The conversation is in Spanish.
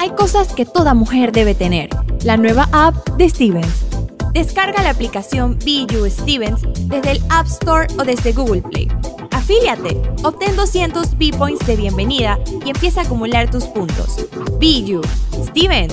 Hay cosas que toda mujer debe tener. La nueva app de Stevens. Descarga la aplicación BU Stevens desde el App Store o desde Google Play. Afíliate, obtén 200 B-Points de bienvenida y empieza a acumular tus puntos. BU Stevens